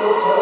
어,